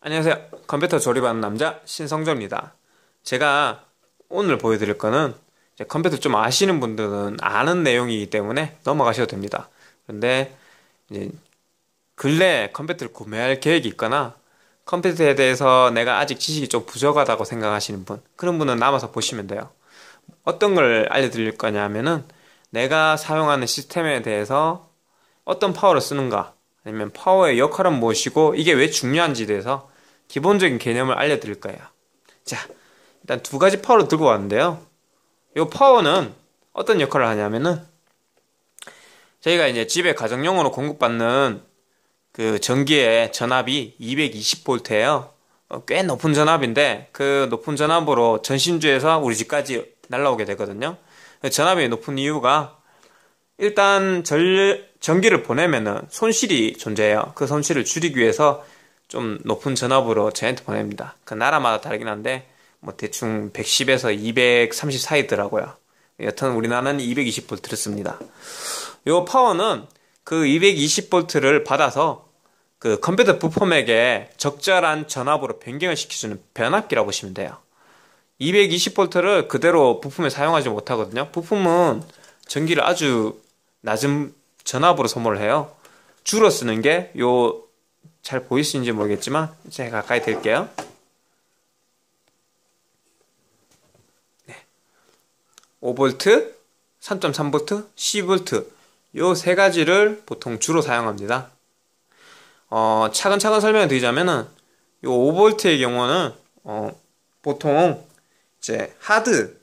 안녕하세요. 컴퓨터 조립하는 남자 신성조입니다. 제가 오늘 보여드릴 거는 컴퓨터 좀 아시는 분들은 아는 내용이기 때문에 넘어가셔도 됩니다. 그런데 이제 근래 컴퓨터를 구매할 계획이 있거나 컴퓨터에 대해서 내가 아직 지식이 좀 부족하다고 생각하시는 분 그런 분은 남아서 보시면 돼요. 어떤 걸 알려드릴 거냐면은 내가 사용하는 시스템에 대해서 어떤 파워를 쓰는가 아니면 파워의 역할은 무엇이고 이게 왜 중요한지에 대해서 기본적인 개념을 알려드릴 거예요. 자, 일단 두 가지 파워를 들고 왔는데요. 이 파워는 어떤 역할을 하냐면은 저희가 이제 집에 가정용으로 공급받는 그 전기의 전압이 220V예요. 어, 꽤 높은 전압인데 그 높은 전압으로 전신주에서 우리 집까지 날라오게 되거든요. 전압이 높은 이유가 일단 전, 전기를 보내면은 손실이 존재해요. 그 손실을 줄이기 위해서 좀 높은 전압으로 저한테 보냅니다. 그 나라마다 다르긴 한데 뭐 대충 110에서 230 사이더라고요. 여튼 우리나라는 220V를 씁니다. 이 파워는 그 220V를 받아서 그 컴퓨터 부품에게 적절한 전압으로 변경을 시켜주는 변압기라고 보시면 돼요. 220V를 그대로 부품에 사용하지 못하거든요. 부품은 전기를 아주 낮은 전압으로 소모를 해요. 줄어 쓰는 게 요 잘 보이시는지 모르겠지만 제가 가까이 댈게요. 네. 5V, 3.3V, 10V 요 세 가지를 보통 주로 사용합니다. 어, 차근차근 설명을 드리자면은 요 5V의 경우는 어, 보통 이제 하드,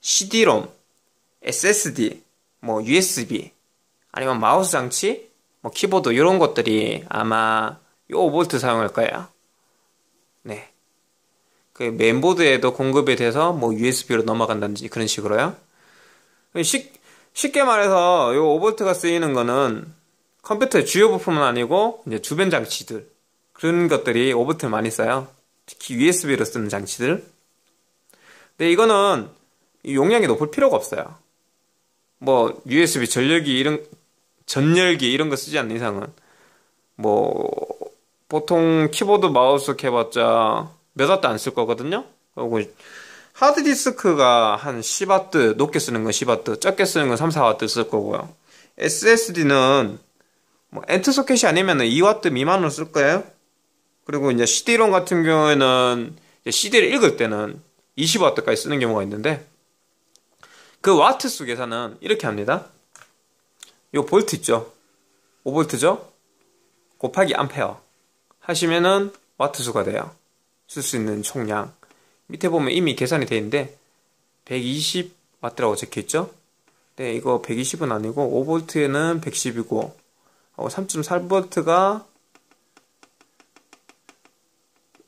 CD-롬, SSD, 뭐 USB 아니면 마우스 장치, 뭐 키보드 이런 것들이 아마 요 5V 사용할 거예요. 네. 그 메인보드에도 공급이 돼서 뭐 USB로 넘어간다든지 그런 식으로요. 쉽, 쉽게 말해서 요 5V가 쓰이는 거는 컴퓨터의 주요 부품은 아니고 이제 주변 장치들 그런 것들이 5V를 많이 써요. 특히 USB로 쓰는 장치들. 근데 이거는 용량이 높을 필요가 없어요. 뭐 USB 전력이 이런 전열기 이런 거 쓰지 않는 이상은 뭐 보통 키보드 마우스 해봤자 몇 와트 안 쓸 거거든요. 그리고 하드 디스크가 한 10와트 높게 쓰는 건 10와트 적게 쓰는 건 3, 4와트 쓸 거고요. SSD는 뭐 엔트 소켓이 아니면 2와트 미만으로 쓸 거예요. 그리고 이제 CD롬 같은 경우에는 CD를 읽을 때는 20와트까지 쓰는 경우가 있는데 그 와트 수 계산은 이렇게 합니다. 요 볼트 있죠? 5볼트죠? 곱하기 암페어. 하시면은 와트 수가 돼요. 쓸 수 있는 총량. 밑에 보면 이미 계산이 되어 있는데 120 와트라고 적혀 있죠? 네, 이거 120은 아니고 5볼트에는 110이고 3.4V가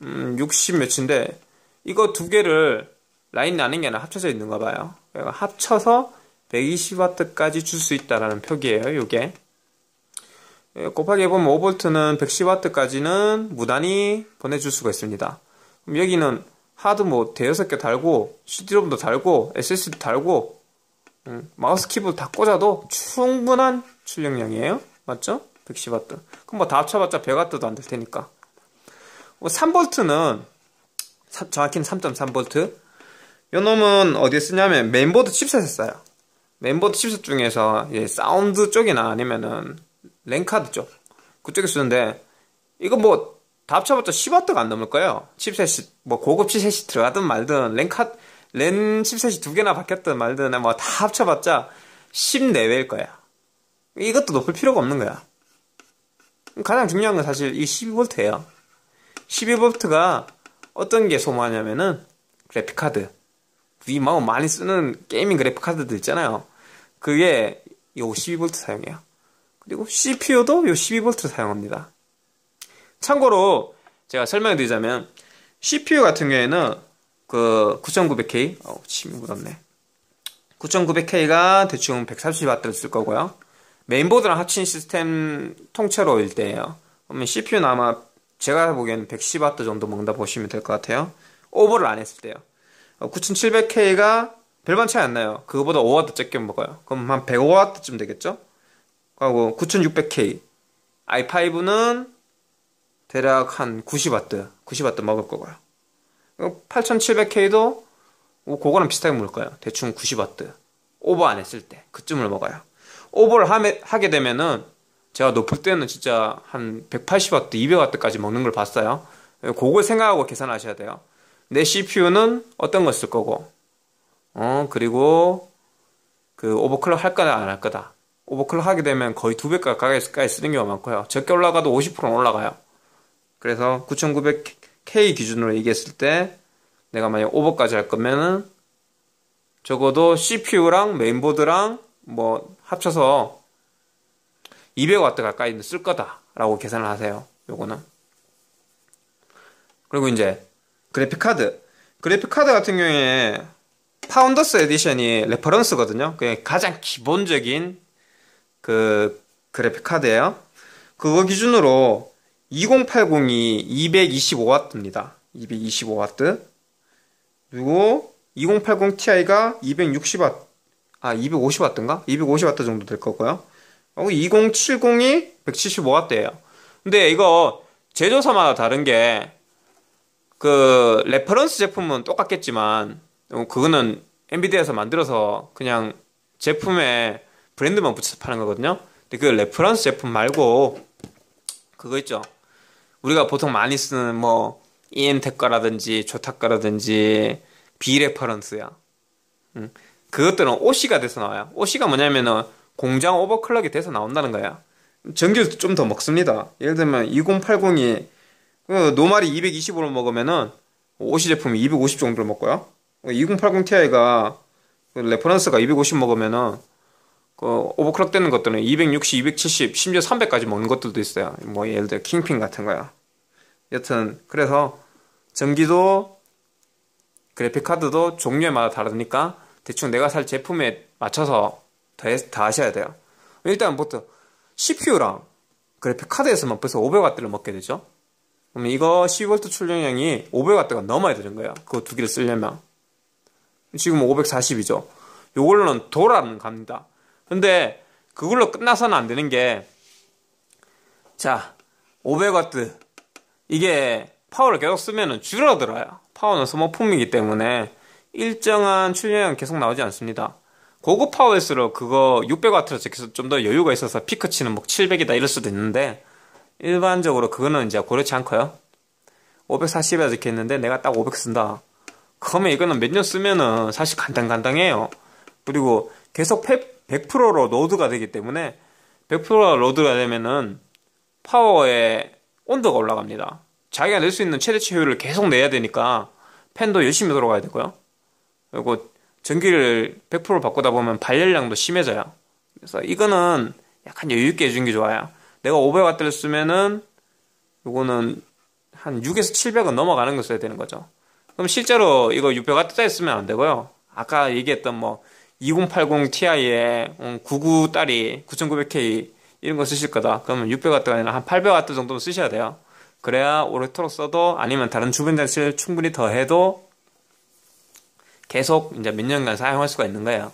음, 60 몇인데 이거 두 개를 라인 나는 게 아니라 합쳐져 있는가 봐요. 그러니까 합쳐서 120W까지 줄 수 있다라는 표기예요, 요게. 예, 곱하기 해보면 5V는 110W까지는 무단히 보내줄 수가 있습니다. 그럼 여기는 하드 뭐 대여섯 개 달고 CD롬도 달고 SSD 달고 음, 마우스 키보드 다 꽂아도 충분한 출력량이에요. 맞죠? 110W. 그럼 뭐 다 합쳐봤자 100W도 안 될 테니까. 뭐 3V는 정확히는 3.3V. 요 놈은 어디에 쓰냐면 메인보드 칩셋에 써요. 메인보드 칩셋 중에서 사운드 쪽이나 아니면은 랜카드 쪽 그쪽에 쓰는데 이거 뭐 다 합쳐봤자 10W가 안 넘을 거예요. 칩셋이 뭐 고급 칩셋이 들어가든 말든 랜카 랜 칩셋이 두 개나 박혔든 말든 뭐 다 합쳐봤자 10 내외일 거야. 이것도 높을 필요가 없는 거야. 가장 중요한 건 사실 이 12V예요. 12V가 어떤 게 소모하냐면은 그래픽카드. 우리 뭐 많이 쓰는 gaming 그래픽카드들 있잖아요. 그게 요 12V 사용해요. 그리고 CPU도 요 12V 사용합니다. 참고로 제가 설명해 드리자면 CPU 같은 경우에는 그 9900K 어, 침이 묻었네. 9900K가 대충 130W를 쓸 거고요. 메인보드랑 합친 시스템 통째로일 때예요. 그러면 CPU는 아마 제가 보기에는 110W 정도 먹는다 보시면 될 것 같아요. 오버를 안 했을 때요. 9700K가 별반 차이 안 나요. 그거보다 5W 적게 먹어요. 그럼 한 105W쯤 되겠죠? 그리고 9600K. i5는 대략 한 90W, 90W 먹을 거고요. 8700K도 그거랑 비슷하게 먹을 거예요. 대충 90W. 오버 안 했을 때. 그쯤을 먹어요. 오버를 하게 되면은 제가 높을 때는 진짜 한 180W, 200W까지 먹는 걸 봤어요. 그걸 생각하고 계산하셔야 돼요. 내 CPU는 어떤 걸 쓸 거고, 어, 그리고 그 오버클럭 할 거다, 안 할 거다. 오버클럭 하게 되면 거의 두 배 가까이 쓰는 경우가 많고요. 적게 올라가도 50%는 올라가요. 그래서 9900K 기준으로 얘기했을 때 내가 만약 오버까지 할 거면은 적어도 CPU랑 메인보드랑 뭐 합쳐서 200W 가까이 쓸 거다라고 계산을 하세요. 요거는. 그리고 이제 그래픽 카드. 그래픽 카드 같은 경우에 Founders Edition이 reference거든요. 그게 가장 기본적인 그 그래픽 카드예요. 그거 기준으로 2080이 225W입니다. 225W. 그리고 2080 Ti가 260W, 아 250W인가? 250W 정도 될 거고요. 그리고 2070이 175W예요. 근데 이거 제조사마다 다른 게 그 reference 제품은 똑같겠지만 그거는 엔비디아에서 만들어서 그냥 제품에 브랜드만 붙여서 파는 거거든요. 근데 그 reference 제품 말고 그거 있죠. 우리가 보통 많이 쓰는 뭐 이엠텍 거라든지 조텍 거라든지 비reference야. 음. 그것들은 OC가 돼서 나와요. OC가 뭐냐면은 공장 overclock이 돼서 나온다는 거야. 전기를 좀더 먹습니다. 예를 들면 2080이 그 normal이 225로 먹으면은 OC 제품이 250 정도를 먹고요. 2080 Ti가 그 reference가 250 먹으면은 그 overclock 되는 것들은 260, 270, 심지어 300까지 먹는 것들도 있어요. 뭐 예를 들어 킹핀 같은 거야. 여튼 그래서 전기도 그래픽 카드도 종류마다 다르니까 대충 내가 살 제품에 맞춰서 다, 다 하셔야 돼요. 일단 보통 CPU랑 그래픽 카드에서만 벌써 500W를 먹게 되죠. 그러면 이거 12V 출력량이 500W가 넘어야 되는 거예요. 그거 두 개를 쓰려면. 지금 540이죠. 요걸로는 돌아는 갑니다. 근데 그걸로 끝나서는 안 되는 게, 자, 500W. 이게 파워를 계속 쓰면 줄어들어요. 파워는 소모품이기 때문에 일정한 출력량 계속 나오지 않습니다. 고급 파워일수록 그거 600W로 적혀서 좀 더 여유가 있어서 peak치는 뭐 700이다 이럴 수도 있는데 일반적으로 그거는 이제 고려치 않고요. 540이라 적혀 있는데 내가 딱 500 쓴다. 그러면 이거는 몇 년 쓰면은 사실 간당간당해요. 그리고 계속 100%로 load가 되기 때문에 100%로 로드가 되면은 파워의 온도가 올라갑니다. 자기가 낼 수 있는 최대치 효율을 계속 내야 되니까 팬도 열심히 돌아가야 되고요. 그리고 전기를 100% 바꾸다 보면 발열량도 심해져요. 그래서 이거는 약간 여유있게 해주는 게 좋아요. 내가 500W를 쓰면은 요거는 한 6에서 700은 넘어가는 거 써야 되는 거죠. 그럼 실제로 이거 600W짜리 쓰면 안 되고요. 아까 얘기했던 뭐 2080 Ti에 99 딸이 9900K 이런 거 쓰실 거다. 그러면 600W가 아니라 한 800W 정도 쓰셔야 돼요. 그래야 오래도록 써도 아니면 다른 주변 장치를 충분히 더해도 계속 이제 몇 년간 사용할 수가 있는 거예요.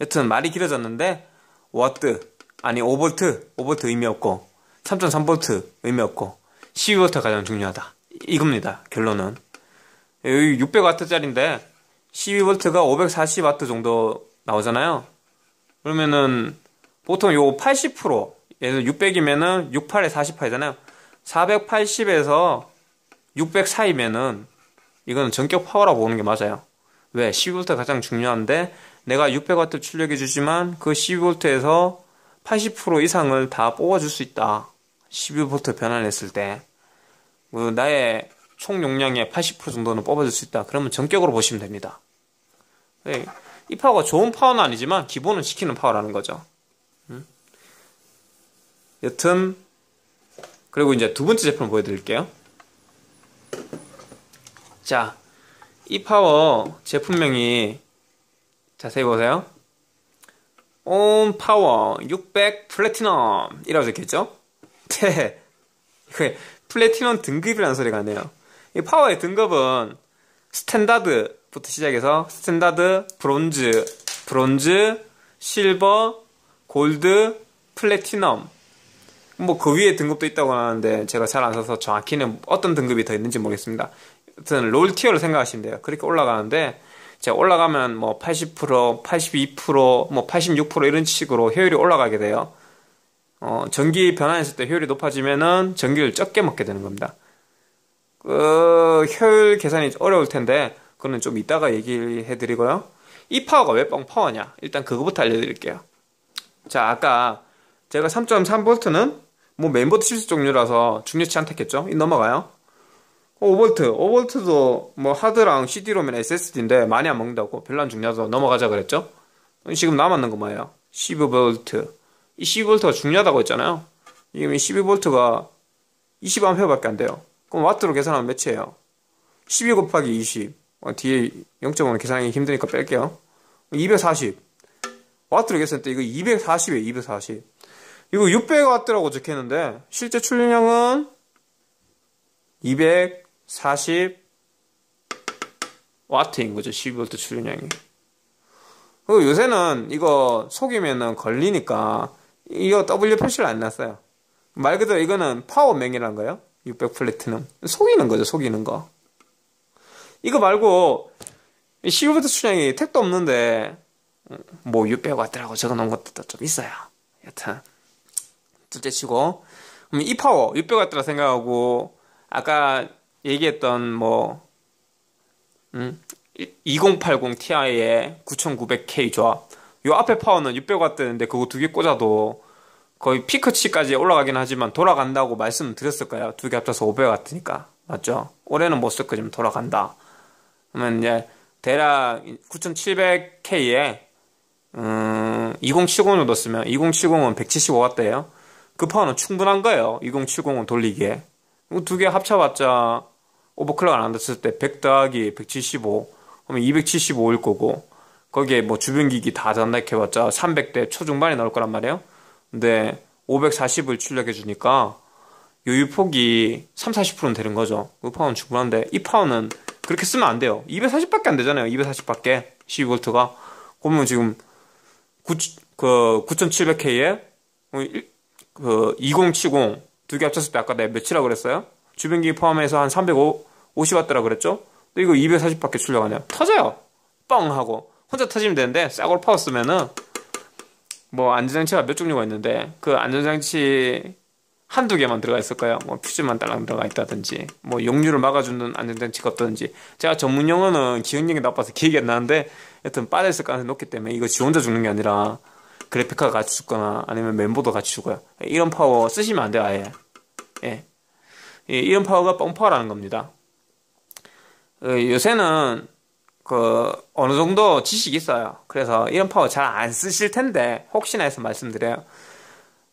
여튼 말이 길어졌는데 워트 아니 5볼트 5볼트 의미 없고 3.3볼트 의미 없고 12볼트가 가장 중요하다. 이겁니다. 결론은 여기 600W짜리인데 12V가 540W 정도 나오잖아요. 그러면은 보통 요 80% 예를 들어 600이면은 6 8에 48이잖아요. 480에서 600 사이면은 이거는 정격 파워라고 보는 게 맞아요. 왜? 12V 가장 중요한데 내가 600W 출력해 주지만 그 12V에서 80% 이상을 다 뽑아줄 수 있다. 12V 변환했을 때. 그 나의 총 용량의 80% 정도는 뽑아줄 수 있다. 그러면 정격으로 보시면 됩니다. 네. 이 파워가 좋은 파워는 아니지만 기본은 지키는 파워라는 거죠. 음? 여튼 그리고 이제 두 번째 제품 보여드릴게요. 자, 이 파워 제품명이 자세히 보세요. 온 파워 600 플래티넘 이라고 적혀있죠? 네. 플래티넘 등급이라는 소리가 나네요. 이 파워의 등급은 standard, 부터 시작해서 standard, bronze, bronze, silver, gold, platinum. 뭐 그 위에 등급도 있다고 하는데 제가 잘 안 써서 정확히는 어떤 등급이 더 있는지 모르겠습니다. 여튼 롤 tier를 생각하시면 돼요. 그렇게 올라가는데 제가 올라가면 뭐 80%, 82%, 뭐 86% 이런 식으로 효율이 올라가게 돼요. 어, 전기 변환했을 때 효율이 높아지면은 전기를 적게 먹게 되는 겁니다. 그 효율 계산이 어려울 텐데 그거는 좀 이따가 얘기해 드리고요. 이 파워가 왜 뻥파워냐? 일단 그거부터 알려드릴게요. 자, 아까 제가 3.3V는 뭐 메인보드 실수 종류라서 중요치 않다겠죠? 이 넘어가요. 5V, 5V도 뭐 하드랑 CD롬이나 SSD인데 많이 안 먹는다고 안 중요하다고 넘어가자 그랬죠? 지금 남았는 거 뭐예요? 12V. 이 12V가 중요하다고 했잖아요. 지금 이 12V가 20A밖에 안 돼요. 그럼 와트로 계산하면 몇이에요? 12 곱하기 20. 어, 뒤에 0.5는 계산하기 힘드니까 뺄게요. 240. 와트로 계산할 때 이거 240이에요, 240. 이거 600와트라고 적혀있는데, 실제 출력량은 240 와트인 거죠, 12V 출력량이. 그리고 요새는 이거 속이면은 걸리니까, 이거 W 표시를 안 놨어요. 말 그대로 이거는 파워명이라는 거예요. 600 플래티넘. 속이는 거죠, 속이는 거. 이거 말고 12V 출력량이 택도 없는데 뭐 600W라고 적어놓은 것도 좀 있어요. 여튼 둘째 치고 이 파워 600W라 생각하고 아까 얘기했던 뭐 음, 2080 Ti의 9900K 조합 요 앞에 파워는 600W인데 그거 두 개 꽂아도 거의 피크치까지 올라가긴 하지만 돌아간다고 말씀 드렸을 거예요. 두 개 합쳐서 500W니까 맞죠? 올해는 못 쓸 거지만 돌아간다. 그러면 이제 대략 9700K에 음, 2070을 넣었으면 2070은 175W예요. 그 파워는 충분한 거예요. 2070은 돌리기에. 두 개 합쳐봤자 오버클럭 안 됐을 때 100 더하기 175 그러면 275일 거고 거기에 뭐 주변기기 다 전달해봤자 300대 초중반이 나올 거란 말이에요. 근데 540을 출력해 주니까 요유폭이 3, 40%는 되는 거죠. 그 파워는 충분한데 이 파워는 그렇게 쓰면 안 돼요. 240밖에 안 되잖아요. 240밖에 12V가. 그러면 지금 9, 그 9700K에 그 2070 두 개 합쳤을 때 아까 내가 몇이라고 그랬어요? 주변기 포함해서 한 350W라 그랬죠? 근데 이거 240밖에 출력하네요. 터져요. 뻥 하고 혼자 터지면 되는데 싸구려 파워 쓰면은 뭐 안전장치가 몇 종류가 있는데 그 안전장치 한두 개만 들어가 있을 거예요. 뭐 퓨즈만 딸랑 들어가 있다든지, 뭐 용류를 막아주는 안전장치가 없다든지. 제가 전문 용어는 기억력이 나빠서 기억이 안 나는데, 여튼 빠져있을 가능성이 높기 때문에 이거 지 혼자 죽는 게 아니라 그래픽카드가 같이 죽거나 아니면 메인보드도 같이 죽어요. 이런 파워 쓰시면 안 돼요, 아예. 예. 이런 파워가 뻥파워라는 겁니다. 어, 요새는 그 어느 정도 지식이 있어요. 그래서 이런 파워 잘 안 쓰실 텐데 혹시나 해서 말씀드려요.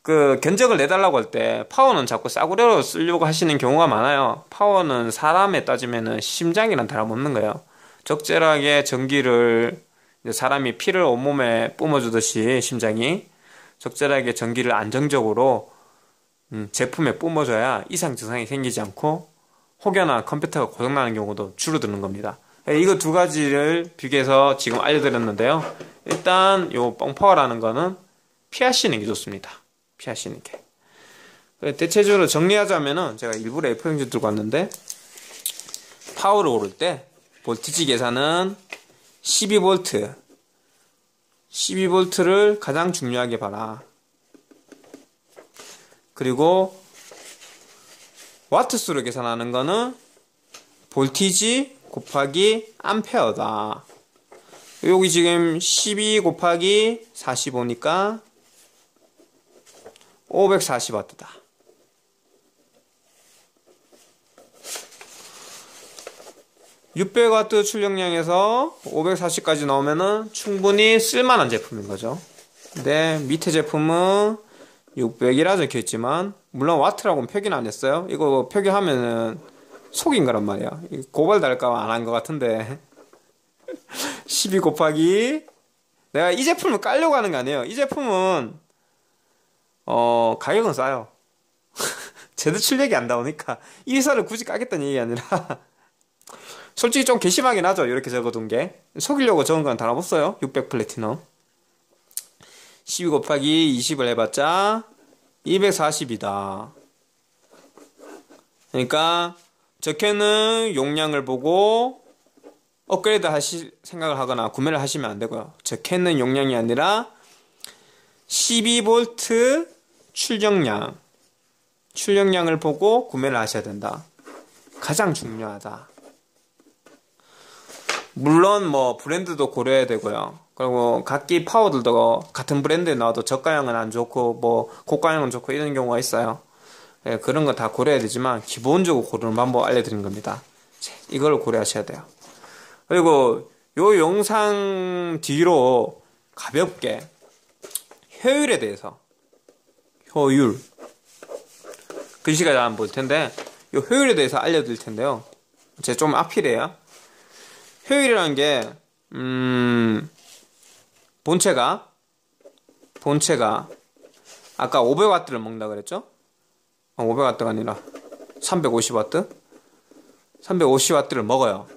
그 견적을 내달라고 할 때 파워는 자꾸 싸구려로 쓰려고 하시는 경우가 많아요. 파워는 사람에 따지면은 심장이랑 다름없는 거예요. 적절하게 전기를 사람이 피를 온몸에 뿜어주듯이 심장이 적절하게 전기를 안정적으로 음, 제품에 뿜어줘야 이상 증상이 생기지 않고 혹여나 컴퓨터가 고장나는 경우도 줄어드는 겁니다. 예, 이거 두 가지를 비교해서 지금 알려드렸는데요. 일단 요 뻥파워라는 거는 피하시는 게 좋습니다. 피하시는 게. 대체적으로 정리하자면은 제가 일부러 F 형제 들고 왔는데 파워를 오를 때 볼티지 계산은 12V 12V를 가장 중요하게 봐라. 그리고 와트 수를 계산하는 거는 볼티지 곱하기 암페어다. 여기 지금 12 곱하기 45니까 540W다. (600W) 출력량에서 540까지 넣으면은 충분히 쓸만한 제품인 거죠. 근데 밑에 제품은 600이라 적혀 있지만 물론 와트라고는 표기는 안 했어요. 이거 표기하면은 속인 거란 말이야. 고발 달까 안한 것 같은데 12 곱하기 내가 이 제품을 깔려고 하는 게 아니에요. 이 제품은 어, 가격은 싸요. 제대 출력이 안 나오니까 이 회사를 굳이 까겠다는 얘기 아니라 솔직히 좀 괘씸하긴 하죠. 이렇게 적어둔 게. 속이려고 적은 건 다름없어요. 600 플래티넘. 12 곱하기 20을 해봤자 240이다. 그러니까 적혀있는 용량을 보고 업그레이드 하실 생각을 하거나 구매를 하시면 안 되고요. 적혀있는 용량이 아니라 12V 출력량 출력량을 보고 구매를 하셔야 된다. 가장 중요하다. 물론 뭐 브랜드도 고려해야 되고요. 그리고 각기 파워들도 같은 브랜드에 나와도 저가형은 안 좋고 뭐 고가형은 좋고 이런 경우가 있어요. 예, 그런 거 다 고려해야 되지만 기본적으로 고르는 방법 알려드린 겁니다. 이걸 고려하셔야 돼요. 그리고 요 영상 뒤로 가볍게 효율에 대해서 효율 글씨가 잘 안 보일 텐데 요 효율에 대해서 알려드릴 텐데요. 제가 좀 앞이래요. 효율이라는 게 음, 본체가 본체가 아까 500W를 먹는다 그랬죠? 500W가 아니라 350W? 350W를 먹어요.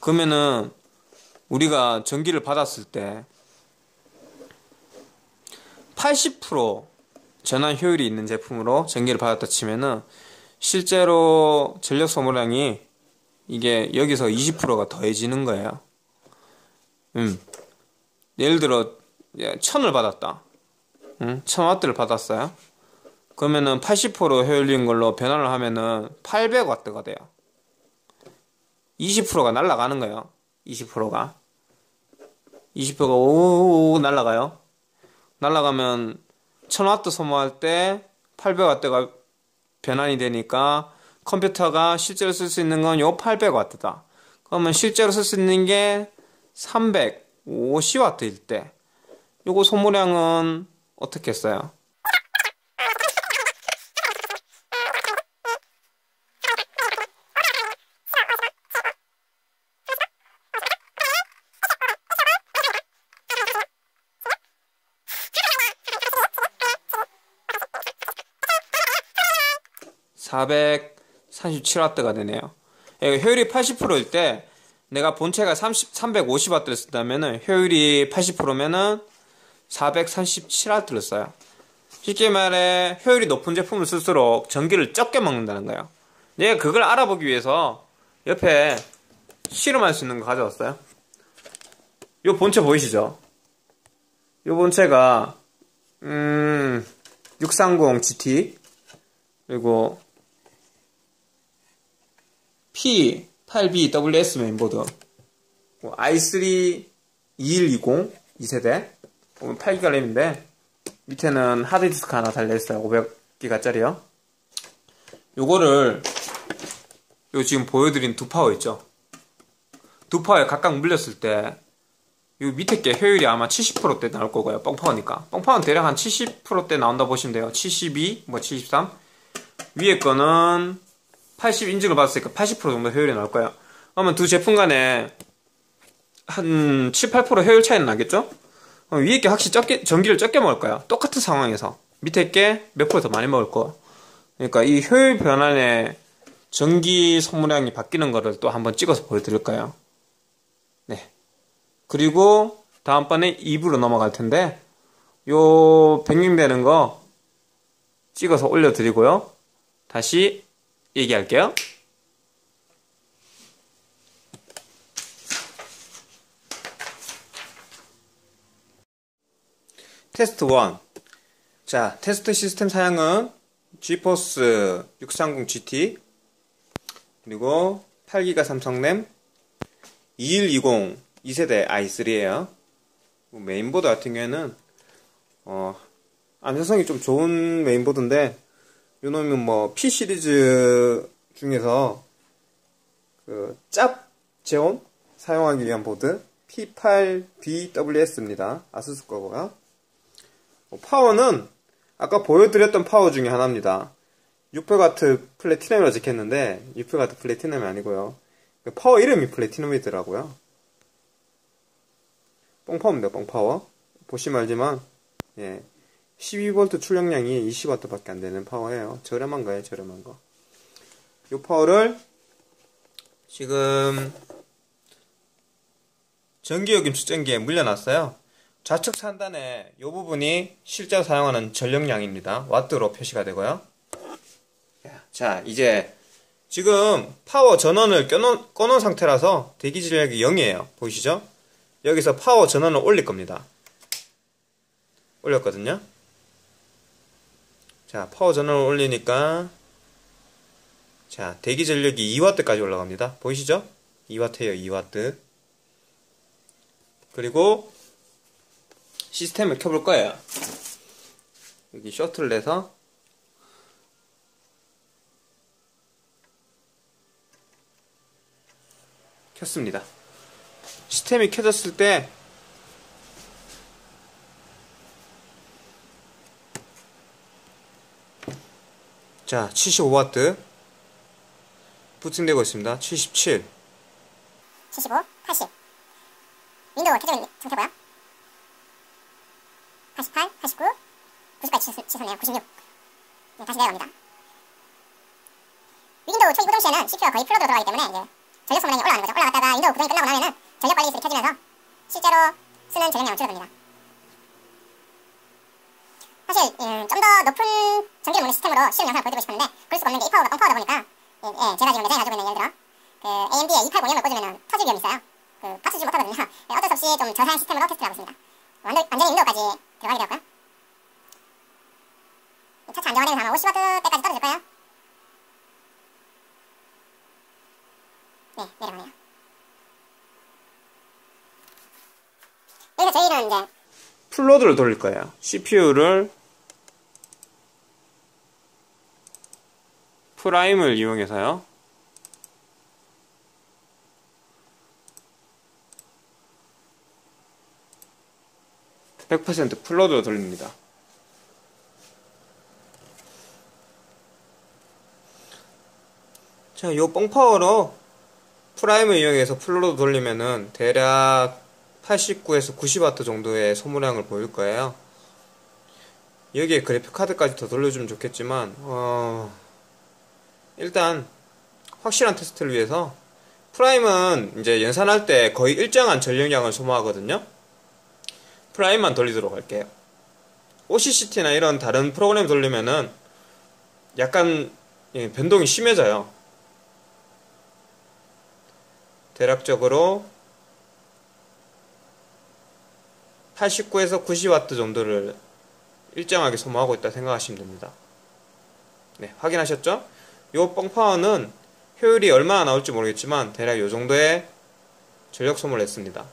그러면은 우리가 전기를 받았을 때 80% 전환 효율이 있는 제품으로 전기를 받았다 치면은 실제로 전력 소모량이 이게 여기서 20%가 더해지는 거예요. 음. 예를 들어 천을 받았다. 음, 1000W를 받았어요. 그러면은 80% 효율인 걸로 변환을 하면은 800W가 돼요. 20%가 날아가는 거예요. 20%가. 20%가 오오오 날아가요. 날아가면 1000W 소모할 때 800W가 변환이 되니까 컴퓨터가 실제로 쓸 수 있는 건 요 800W다. 그러면 실제로 쓸 수 있는 게 350W일 때 요거 소모량은 어떻게 했어요? 437W가 되네요. 예, 효율이 80%일 때 내가 본체가 30, 350W를 쓴다면은 효율이 80%면은 437W를 써요. 쉽게 말해 효율이 높은 제품을 쓸수록 전기를 적게 먹는다는 거예요. 내가 그걸 알아보기 위해서 옆에 실험할 수 있는 거 가져왔어요. 이 본체 보이시죠? 이 본체가 음, 630 GT 그리고 P8BWS 메인보드 i3 2120 2세대. 8기가 램인데 밑에는 하드디스크 하나 달려있어요. 500기가짜리요. 요거를 요 지금 보여드린 두 파워 있죠? 두 파워에 각각 물렸을 때 요 밑에 게 효율이 아마 70%대 나올 거고요 뻥파워니까. 뻥파워는 대략 한 70%대 나온다 보시면 돼요. 72, 뭐 73 위에 거는 80 인증을 받았으니까 80% 정도 효율이 나올 거예요. 그러면 두 제품 간에 한 7, 8% 효율 차이는 나겠죠? 위에 게 확실히 적게, 전기를 적게 먹을 거야. 똑같은 상황에서. 밑에 게 몇 프로 더 많이 먹을 거. 그러니까 이 효율 변환에 전기 소모량이 바뀌는 거를 또 한번 찍어서 보여드릴 까요 네. 그리고 다음번에 2부로 넘어갈 텐데, 요 변경되는 거 찍어서 올려드리고요. 다시 얘기할게요. 테스트 1. 자, 테스트 시스템 사양은 GeForce 630 GT 그리고 8기가 삼성 램 2120 2세대 i3에요. 메인보드 같은 경우에는 어, 안정성이 좀 좋은 메인보드인데 요놈은 뭐 P 시리즈 중에서 그 짭 제온 사용하기 위한 보드 P8BWS입니다. 아수스 거고요. 뭐 파워는 아까 보여드렸던 파워 중에 하나입니다. 600W platinum이라고 적혔는데 600W 플래티넘이 아니고요. 그 파워 이름이 platinum이더라고요. 뻥파워입니다. 뻥파워. 보시면 알지만 예. 12V 출력량이 20W밖에 안 되는 파워예요. 저렴한 거예요, 저렴한 거. 이 파워를 지금 전기요금 측정기에 물려놨어요. 좌측 상단에 이 부분이 실제로 사용하는 전력량입니다. 와트로 표시가 되고요. 자, 이제 지금 파워 전원을 껴놓은, 꺼놓은 상태라서 대기 전력이 0이에요. 보이시죠? 여기서 파워 전원을 올릴 겁니다. 올렸거든요. 자, 파워 전원을 올리니까 자, 대기 전력이 2W까지 올라갑니다. 보이시죠? 2W예요, 2W. 그리고 시스템을 켜볼 거예요. 여기 셔틀을 내서 켰습니다. 시스템이 켜졌을 때 자, 75W 부팅되고 있습니다. 77 75, 80 윈도우 있는 상태고요? 88, 89, 90까지 치솟네요 96 네, 다시 내려갑니다. 윈도우 초기 구동 시에는 CPU가 거의 full load로 들어가기 때문에 이제 전력 소모량이 올라가는 거죠. 올라갔다가 윈도우 구동이 끝나고 나면은 전력 관리 기술이 켜지면서 실제로 쓰는 전력량은 줄어듭니다 사실 음, 좀 더 높은 전기를 먹는 시스템으로 실험 영상을 보여드리고 싶었는데 그럴 수가 없는 게 이 파워가 뻥파워다 보니까 예, 예, 제가 지금 매장에 가지고 있는 예를 들어 그 AMD에 280을 꽂으면 터질 위험이 있어요. 그 박수 주지 못하거든요. 예, 어쩔 수 없이 좀 저사양 시스템으로 테스트를 하고 있습니다. 완전, 완전히 윈도우까지 들어가게 되었고요. 차차 안정화되면서 아마 50W대까지 떨어질 거예요. 네 내려가네요. 여기서 저희는 이제 풀로드를 돌릴 거예요. CPU를 프라임을 이용해서요. (100% full load로 돌립니다) 자, 요 뻥파워로 프라임을 이용해서 full load 돌리면은 대략 89에서 90W 정도의 소모량을 보일 거예요. 여기에 그래픽 카드까지 더 돌려주면 좋겠지만, 어, 일단 확실한 테스트를 위해서 프라임은 이제 연산할 때 거의 일정한 전력량을 소모하거든요. 프라임만 돌리도록 할게요. OCCT나 이런 다른 프로그램 돌리면은 약간 예, 변동이 심해져요. 대략적으로 89에서 90W 정도를 일정하게 소모하고 있다 생각하시면 됩니다. 네, 확인하셨죠? 요 뻥파워는 효율이 얼마나 나올지 모르겠지만 대략 요 정도의 전력 소모를 했습니다.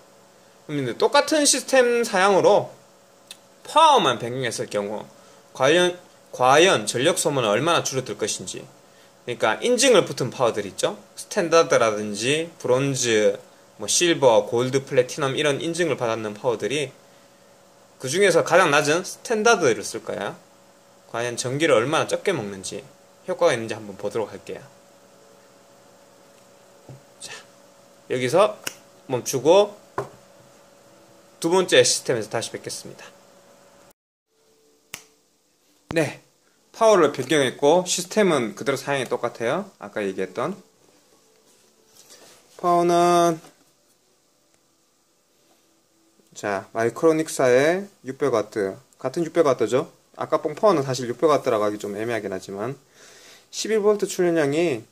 그럼 똑같은 시스템 사양으로 파워만 변경했을 경우 과연 과연 전력 소모는 얼마나 줄어들 것인지 그러니까 인증을 붙은 파워들 있죠 standard라든지 bronze 뭐 silver gold platinum 이런 인증을 받았는 파워들이 그 중에서 가장 낮은 standard를 쓸 거야. 과연 전기를 얼마나 적게 먹는지 효과가 있는지 한번 보도록 할게요. 자 여기서 멈추고 두 번째 시스템에서 다시 뵙겠습니다. 네 파워를 변경했고 시스템은 그대로 사양이 똑같아요. 아까 얘기했던 파워는 자 마이크로닉사의 600W 같은 600W죠? 아까 뽕 파워는 사실 600W라고 하기 좀 애매하긴 하지만. 11V 출력량이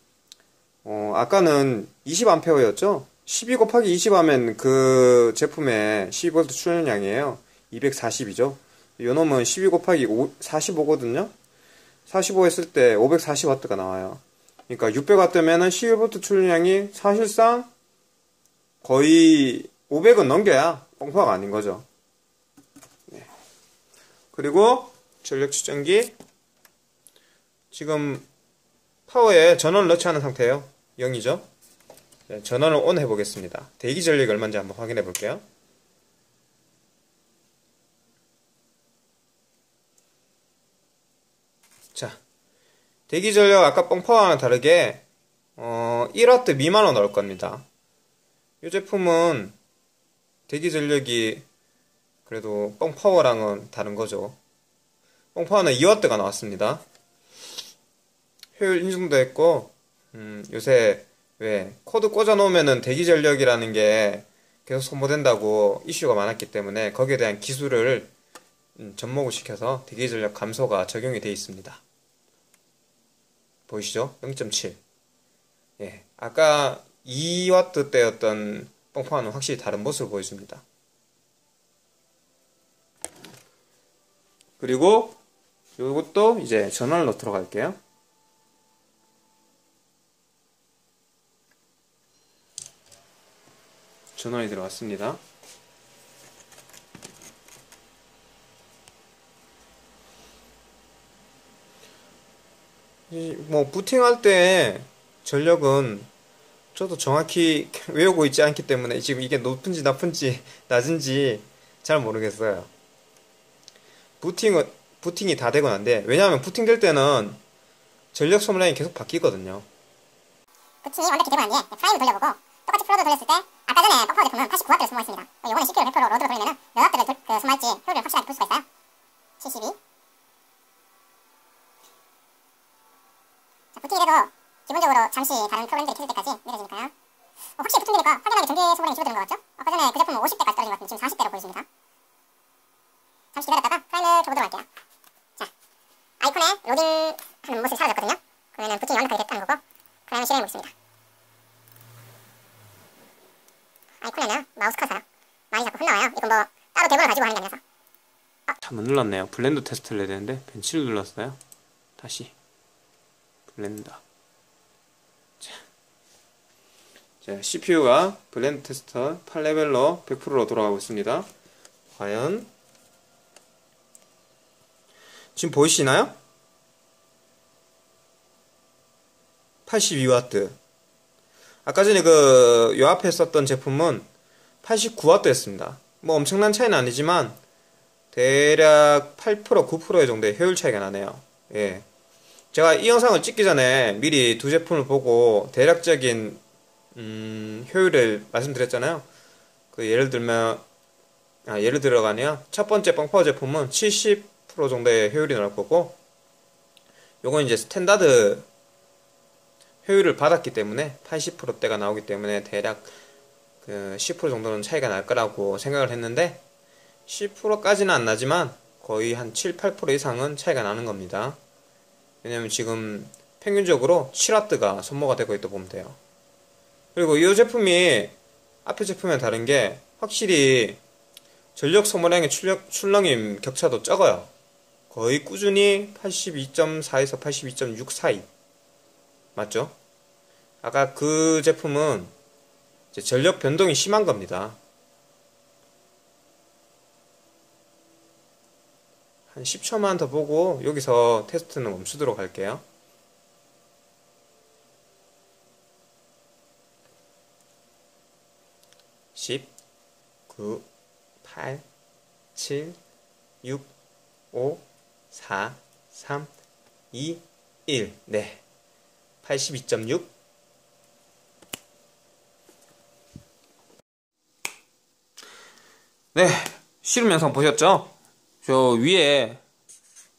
어, 아까는 20A였죠? 12 곱하기 20 하면 그 제품의 12V 출력량이에요. 240이죠? 요 놈은 12 곱하기 5, 45거든요? 45 했을 때 540W가 나와요. 그러니까 600W면은 11V 출력량이 사실상 거의 500은 넘겨야 뻥파가 아닌 거죠. 네. 그리고 전력 측정기. 지금 파워에 전원을 넣지 않은 상태예요. 0이죠? 네, 전원을 온 해보겠습니다. 대기 전력이 얼마인지 한번 확인해 볼게요. 자 대기 전력 아까 뻥파워와는 다르게 어, 1W 미만으로 나올 겁니다. 이 제품은 대기 전력이 그래도 뻥파워랑은 다른 거죠 뻥파워는 2W가 나왔습니다 효율 인증도 했고 음, 요새 왜? 코드 꽂아 놓으면은 대기 전력이라는 게 계속 소모된다고 이슈가 많았기 때문에 거기에 대한 기술을 음, 접목을 시켜서 대기 전력 감소가 적용이 되어 있습니다. 보이시죠? 0.7. 예. 아까 2와트 때였던 뻥뻥하는 확실히 다른 모습을 보여줍니다. 그리고 이것도 이제 넣도록 할게요. 전원이 들어왔습니다. 뭐 부팅할 때 전력은 저도 정확히 외우고 있지 않기 때문에 지금 이게 높은지 낮은지 낮은지 잘 모르겠어요. 부팅은 부팅이 다 되고 난데 왜냐하면 부팅 될 때는 전력 소모량이 계속 바뀌거든요. 부팅이 완벽히 되고 난 뒤에 프라임을 돌려보고 똑같이 full load 돌렸을 때 아까 전에 뻥파워 제품은 89W를 소모했습니다. 이번에 똑같이 100% load로 돌리면 몇 W를 그 소모할지 효율을 확실하게 볼 수가 있어요. 72 자, 부팅이 돼도 기본적으로 잠시 다른 프로그램들이 켜질 때까지 느려지니까요. 어, 확실히 부팅되니까 전기 소모량이 줄어드는 것 같죠? 아까 전에 그 제품은 50대까지 떨어진 것 같은데 지금 40대로 보여집니다. 잠시 기다렸다가 프라임을 켜보도록 할게요. 자, 아이콘에 로딩하는 모습이 사라졌거든요. 그러면 부팅이 완벽하게 됐다는 거고 프라임을 실행해 보겠습니다. 아이콘에는 마우스 커서 말이 자꾸 헛나와요. 이건 뭐 따로 대본을 가지고 하는 게 아니라서. 잘못 눌렀네요. blend 테스트를 해야 되는데 bench를 눌렀어요. 다시 blend. 자, 자 CPU가 blend 테스트 8레벨로 100%로 돌아가고 있습니다. 과연 지금 보이시나요? 82W. 아까 전에 그 요 앞에 썼던 제품은 89W였습니다. 뭐 엄청난 차이는 아니지만 대략 8% 9%의 정도의 효율 차이가 나네요. 예. 제가 이 영상을 찍기 전에 미리 두 제품을 보고 대략적인 음, 효율을 말씀드렸잖아요. 그 예를 들면 아, 예를 들어가네요. 첫 번째 뻥파워 제품은 70% 정도의 효율이 나올 거고 요건 이제 standard 효율을 받았기 때문에 80%대가 나오기 때문에 대략 그 10% 정도는 차이가 날 거라고 생각을 했는데 10%까지는 안 나지만 거의 한 7, 8% 이상은 차이가 나는 겁니다. 왜냐면 지금 평균적으로 7W가 소모가 되고 있다고 보면 돼요. 그리고 이 제품이 앞에 제품에 다른 게 확실히 전력 소모량의 출력, 출렁임 격차도 적어요. 거의 꾸준히 82.4에서 82.6 사이. 맞죠? 아까 그 제품은 전력 변동이 심한 겁니다. 한 10초만 더 보고 여기서 테스트는 멈추도록 할게요. 십, 구, 팔, 칠, 육, 오, 사, 삼, 이, 일. 네. 82.6 네, 실험 영상 보셨죠? 저 위에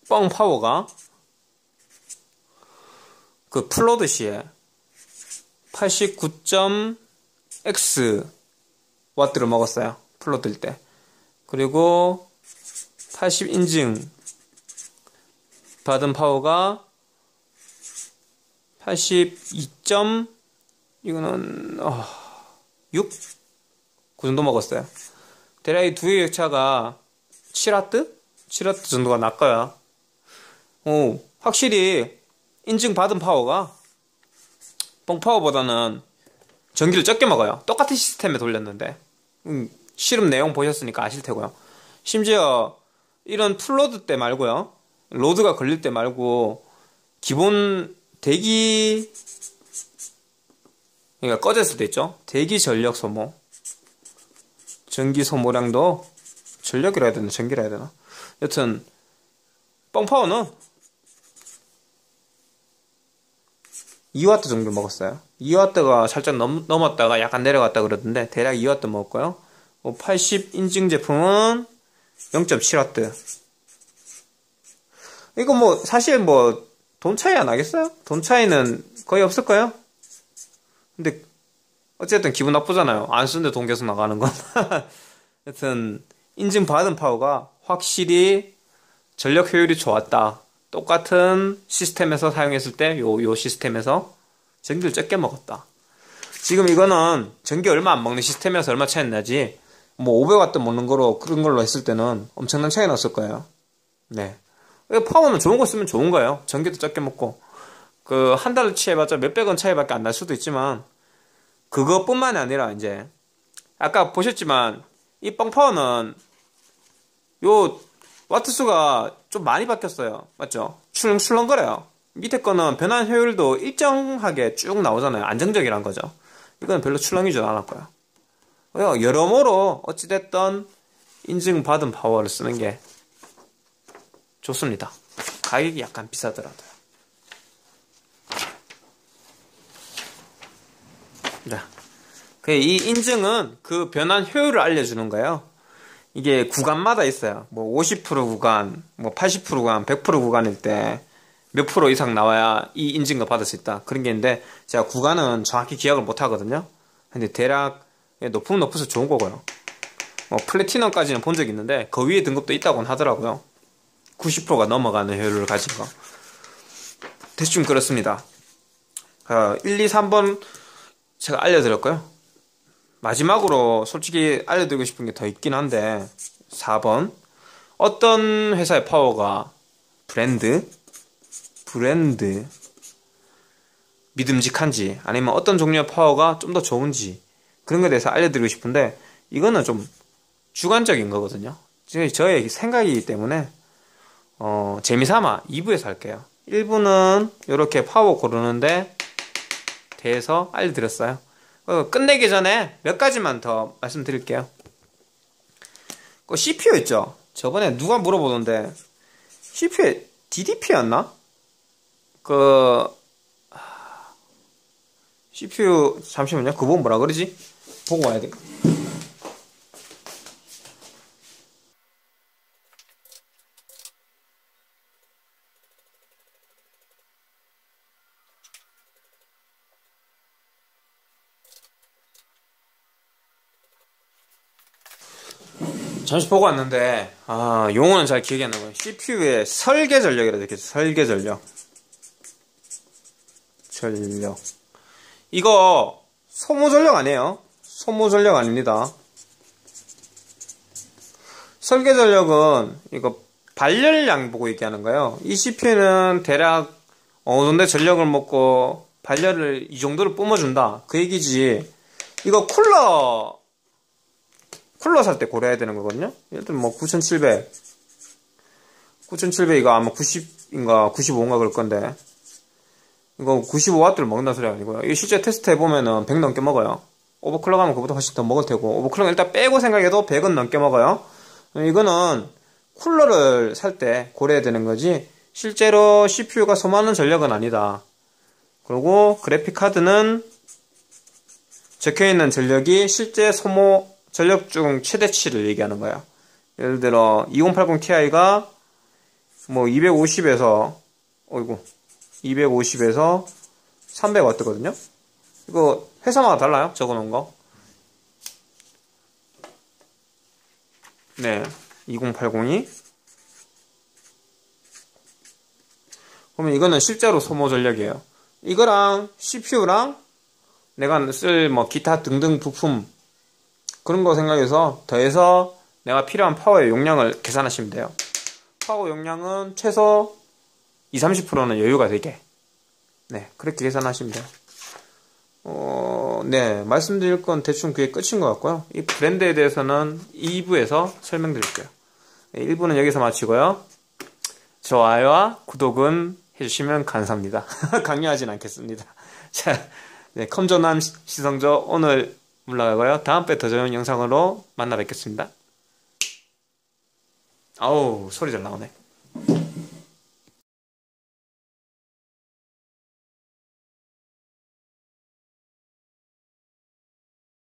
뻥 파워가 그 플로드 시에 89.x 와트를 먹었어요. 플로드일 때. 그리고 80 인증 받은 파워가 82점 이거는 어, 6? 그 정도 먹었어요. 대략 이 두 개의 차가 7와트? 7와트 정도가 낮고요. 오, 확실히 인증받은 파워가 뻥파워보다는 전기를 적게 먹어요. 똑같은 시스템에 돌렸는데 음, 실험 내용 보셨으니까 아실 테고요. 심지어 이런 full load 때 말고요. load가 걸릴 때 말고 기본 대기 그러니까 꺼졌을 때 있죠. 대기 전력 소모 전기 소모량도 전력이라 해야 되나 전기라 해야 되나 여튼 뻥파워는 2W 정도 먹었어요 2W가 살짝 넘, 넘었다가 약간 내려갔다 그러던데 대략 2W 먹었고요 80 인증 제품은 0.7W 이거 뭐 사실 뭐 돈 차이 안 나겠어요? 돈 차이는 거의 없을 거예요. 근데 어쨌든 기분 나쁘잖아요. 안 쓰는데 돈 계속 나가는 건. 하여튼 인증받은 파워가 확실히 전력 효율이 좋았다. 똑같은 시스템에서 사용했을 때 요 요 시스템에서 전기를 적게 먹었다. 지금 이거는 전기 얼마 안 먹는 시스템이어서 얼마 차이 나지. 뭐 500W 먹는 거로 그런 걸로 했을 때는 엄청난 차이 났을 거예요. 네. 파워는 좋은 거 쓰면 좋은 거예요. 전기도 적게 먹고. 그 한 달을 치해봤자 몇백 원 차이밖에 안 날 수도 있지만 그것뿐만이 아니라 이제 아까 보셨지만 이 뻥파워는 요 와트 수가 좀 많이 바뀌었어요. 맞죠? 출렁출렁거려요. 밑에 거는 변환 효율도 일정하게 쭉 나오잖아요. 안정적이란 거죠. 이건 별로 출렁이지도 않았고요. 여러모로 어찌됐던 인증받은 파워를 쓰는 게 좋습니다. 가격이 약간 비싸더라도요. 네. 그이 인증은 그 변환 효율을 알려주는 거예요. 이게 구간마다 있어요. 뭐 50% 구간, 뭐 80% 구간, 100% 구간일 때 몇 프로 이상 나와야 이 인증을 받을 수 있다. 그런 게 있는데 제가 구간은 정확히 기억을 못 하거든요. 근데 대략 높으면 높을수록 좋은 거고요. 뭐 플래티넘까지는 본 적이 있는데 그 위에 등급도 있다고는 하더라고요. 90%가 넘어가는 효율을 가진 거. 대충 그렇습니다. 1, 2, 3번 제가 알려드렸고요. 마지막으로 솔직히 알려드리고 싶은 게 더 있긴 한데 4번 어떤 회사의 파워가 브랜드 브랜드 믿음직한지 아니면 어떤 종류의 파워가 좀 더 좋은지 그런 거에 대해서 알려드리고 싶은데 이거는 좀 주관적인 거거든요. 저의 생각이기 때문에 어, 재미삼아 2부에서 할게요. 1부는 이렇게 파워 고르는데 대해서 알려드렸어요. 어, 끝내기 전에 몇 가지만 더 말씀드릴게요. 그 CPU 있죠? 저번에 누가 물어보던데 CPU DDP였나? 그 CPU 잠시만요. 그거 뭐라 그러지? 보고 와야 돼. 잠시 보고 왔는데 아 용어는 잘 기억이 안 나고요. CPU의 설계 전력이라 이렇게 설계 전력. 전력. 이거 소모 전력 아니에요. 소모 전력 아닙니다. 설계 전력은 이거 발열량 보고 얘기하는 거예요. 이 CPU는 대략 어느 정도 전력을 먹고 발열을 이 정도를 뿜어준다. 그 얘기지. 이거 쿨러 쿨러 살 때 고려해야 되는 거거든요. 들면 뭐 9700, 9700 이거 아마 90인가 95인가 그럴 건데 이거 95W를 먹는다 소리 아니고요. 이거 실제 테스트 해보면은 100 넘게 먹어요. 오버클럭 하면 그보다 훨씬 더 먹을 테고 오버클럭 일단 빼고 생각해도 100은 넘게 먹어요. 이거는 쿨러를 살 때 고려해야 되는 거지 실제로 CPU가 소모하는 전력은 아니다. 그리고 그래픽 카드는 적혀있는 전력이 실제 소모 전력 중 최대치를 얘기하는 거야. 예를 들어 2080 Ti가 뭐 250에서 어이구 250에서 300W거든요. 이거 회사마다 달라요. 적어놓은 거. 네, 2080이 그러면 이거는 실제로 소모 전력이에요. 이거랑 CPU랑 내가 쓸 뭐 기타 등등 부품 그런 거 생각해서 더해서 내가 필요한 파워의 용량을 계산하시면 돼요. 파워 용량은 최소 20, 30%는 여유가 되게. 네, 그렇게 계산하시면 돼요. 어, 네, 말씀드릴 건 대충 그게 끝인 것 같고요. 이 브랜드에 대해서는 2부에서 설명드릴게요. 네, 1부는 여기서 마치고요. 좋아요와 구독은 해주시면 감사합니다. 강요하진 않겠습니다. 자, 네, 컴전함 시성조 오늘 물러가고요. 다음번에 더 좋은 영상으로 만나 뵙겠습니다. 아우 소리 잘 나오네.